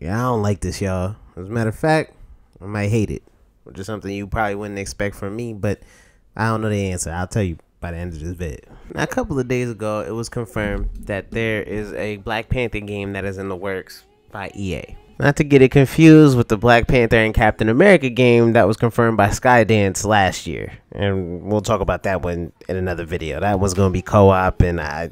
Yeah, I don't like this, y'all. As a matter of fact, I might hate it, which is something you probably wouldn't expect from me, but I don't know the answer. I'll tell you by the end of this vid. Now, a couple of days ago, it was confirmed that there is a Black Panther game that is in the works by EA. Not to get it confused with the Black Panther and Captain America game that was confirmed by Skydance last year. And we'll talk about that one in another video. That one's going to be co-op and I,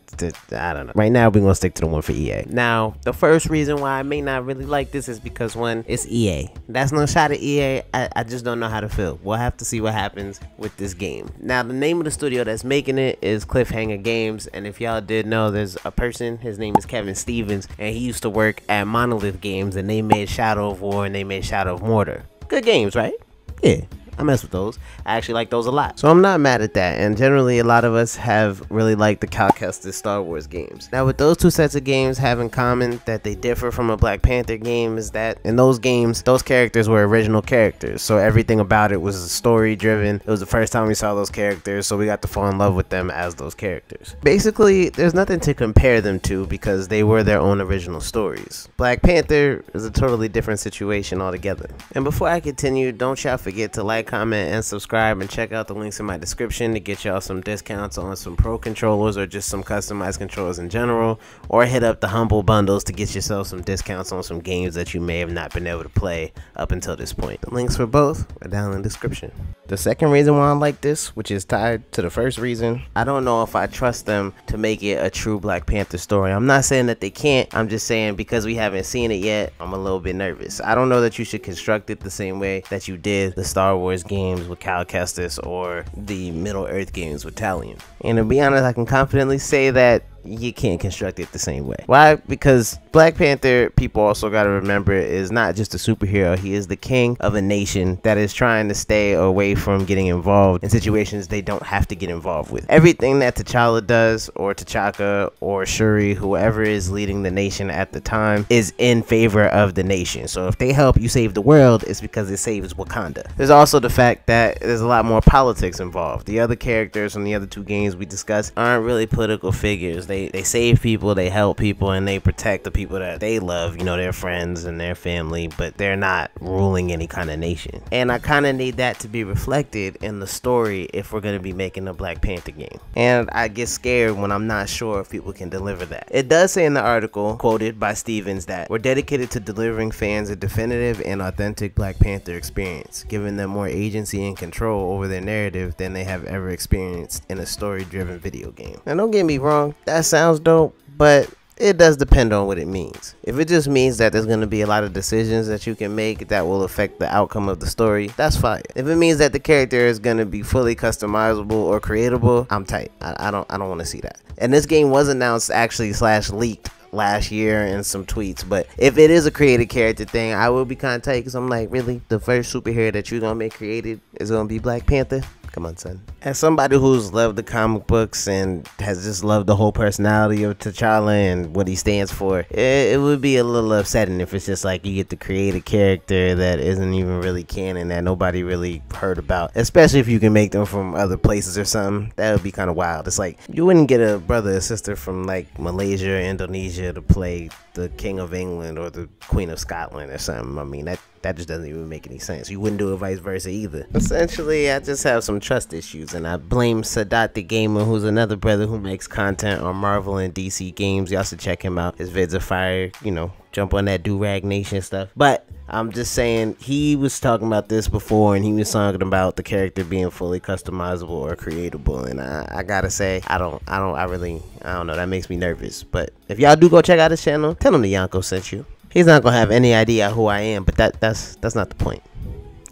I don't know. Right now, we're going to stick to the one for EA. Now, the first reason why I may not really like this is because one, it's EA. That's no shot at EA. I, I just don't know how to feel. We'll have to see what happens with this game. Now, the name of the studio that's making it is Cliffhanger Games. And if y'all did know, there's a person, his name is Kevin Stephens, and he used to work at Monolith Games and they made Shadow of War and they made Shadow of Mordor. Good games, right? Yeah. I mess with those. I actually like those a lot. So I'm not mad at that. And generally, a lot of us have really liked the Cal Kestis Star Wars games. Now, with those two sets of games have in common that they differ from a Black Panther game is that in those games, those characters were original characters. So everything about it was story driven. It was the first time we saw those characters, so we got to fall in love with them as those characters. Basically, there's nothing to compare them to because they were their own original stories. Black Panther is a totally different situation altogether. And before I continue, don't y'all forget to like, comment, and subscribe, and check out the links in my description to get y'all some discounts on some pro controllers or just some customized controllers in general, or hit up the humble bundles to get yourself some discounts on some games that you may have not been able to play up until this point. The links for both are down in the description. The second reason why I like this, which is tied to the first reason, I don't know if I trust them to make it a true Black Panther story. I'm not saying that they can't, I'm just saying because we haven't seen it yet, I'm a little bit nervous. I don't know that you should construct it the same way that you did the Star Wars games with Cal Kestis or the Middle Earth games with Talion. And to be honest, I can confidently say that you can't construct it the same way. Why? Because Black Panther, people also got to remember, is not just a superhero. He is the king of a nation that is trying to stay away from getting involved in situations they don't have to get involved with. Everything that T'Challa does, or T'Chaka, or Shuri, whoever is leading the nation at the time, is in favor of the nation. So if they help you save the world, it's because it saves Wakanda. There's also the fact that there's a lot more politics involved. The other characters from the other two games we discussed aren't really political figures. They they they save people, they help people, and they protect the people that they love. You know, their friends and their family, but they're not ruling any kind of nation. And I kind of need that to be reflected in the story if we're gonna be making a Black Panther game. And I get scared when I'm not sure if people can deliver that. It does say in the article quoted by Stephens that we're dedicated to delivering fans a definitive and authentic Black Panther experience, giving them more agency and control over their narrative than they have ever experienced in a story-driven video game. Now, don't get me wrong, that's sounds dope, but it does depend on what it means. If it just means that there's going to be a lot of decisions that you can make that will affect the outcome of the story, that's fine. If it means that the character is going to be fully customizable or creatable, I'm tight. I, I don't I don't want to see that. And this game was announced actually slash leaked last year in some tweets. But if it is a created character thing, I will be kind of tight because I'm like, really, the first superhero that you're gonna make created is gonna be Black Panther? Come on, son. As somebody who's loved the comic books and has just loved the whole personality of T'Challa and what he stands for, it, it, would be a little upsetting if it's just like you get to create a character that isn't even really canon that nobody really heard about. Especially if you can make them from other places or something. That would be kind of wild. It's like you wouldn't get a brother or sister from like Malaysia or Indonesia to play the King of England or the Queen of Scotland or something. I mean, that that just doesn't even make any sense. You wouldn't do it vice versa either. Essentially, I just have some trust issues, and I blame Sadat the Gamer, who's another brother who makes content on Marvel and DC games. Y'all should check him out. His vids are fire. You know, jump on that Do Rag Nation stuff. But I'm just saying he was talking about this before, and he was talking about the character being fully customizable or creatable. And I, I gotta say, I don't, I don't, I really, I don't know. That makes me nervous. But if y'all do go check out his channel, tell him the Yonko sent you he's not gonna have any idea who I am. But that that's that's not the point.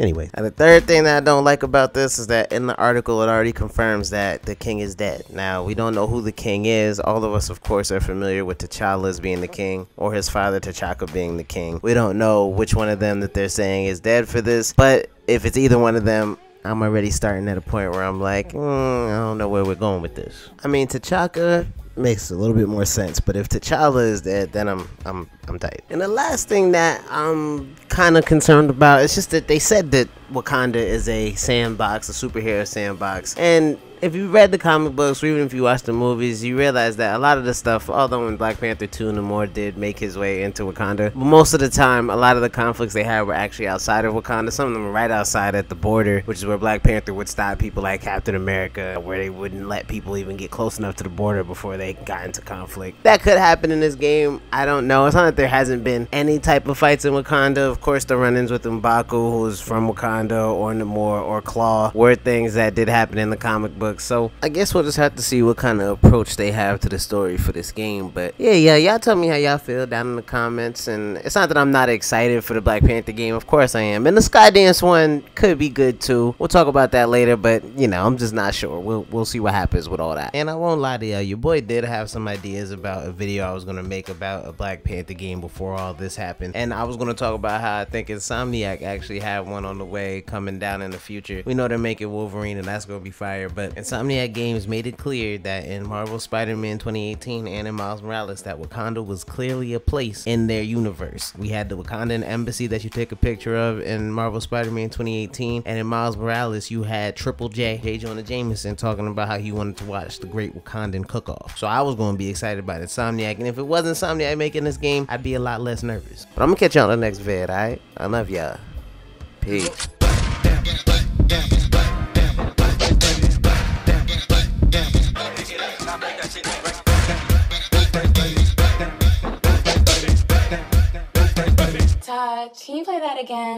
Anyway, and the third thing that I don't like about this is that in the article it already confirms that the king is dead. Now we don't know who the king is. All of us, of course, are familiar with T'Challa as being the king or his father T'Chaka being the king. We don't know which one of them that they're saying is dead for this, but if it's either one of them, I'm already starting at a point where I'm like, mm, I don't know where we're going with this. I mean, T'Chaka makes a little bit more sense. But if T'Challa is dead, then I'm I'm I'm tight. And the last thing that I'm kind of concerned about is just that they said that Wakanda is a sandbox, a superhero sandbox. And if you read the comic books or even if you watch the movies, you realize that a lot of the stuff, although in Black Panther 2 Namor did make his way into Wakanda, most of the time, a lot of the conflicts they had were actually outside of Wakanda. Some of them were right outside at the border, which is where Black Panther would stop people like Captain America, where they wouldn't let people even get close enough to the border before they got into conflict. That could happen in this game. I don't know. It's not that there hasn't been any type of fights in Wakanda. Of course, the run ins with Mbaku, who's from Wakanda, or Namor, or Klaw, were things that did happen in the comic book. So I guess we'll just have to see what kind of approach they have to the story for this game. But yeah, yeah, y'all tell me how y'all feel down in the comments. And it's not that I'm not excited for the Black Panther game. Of course I am. And the Skydance one could be good too. We'll talk about that later. But you know, I'm just not sure. We'll we'll see what happens with all that. And I won't lie to y'all, your boy did have some ideas about a video I was gonna make about a Black Panther game before all this happened. And I was gonna talk about how I think Insomniac actually had one on the way coming down in the future. We know they're making Wolverine and that's gonna be fire. But Insomniac Games made it clear that in Marvel Spider-Man 2018 and in Miles Morales that Wakanda was clearly a place in their universe. We had the Wakandan embassy that you take a picture of in Marvel Spider-Man 2018 and in Miles Morales you had Triple J, J. Jonah Jameson talking about how he wanted to watch the Great Wakandan Cook-Off. So I was going to be excited about Insomniac and if it wasn't Insomniac making this game, I'd be a lot less nervous. But I'm going to catch y'all on the next vid, alright? I love y'all. Peace.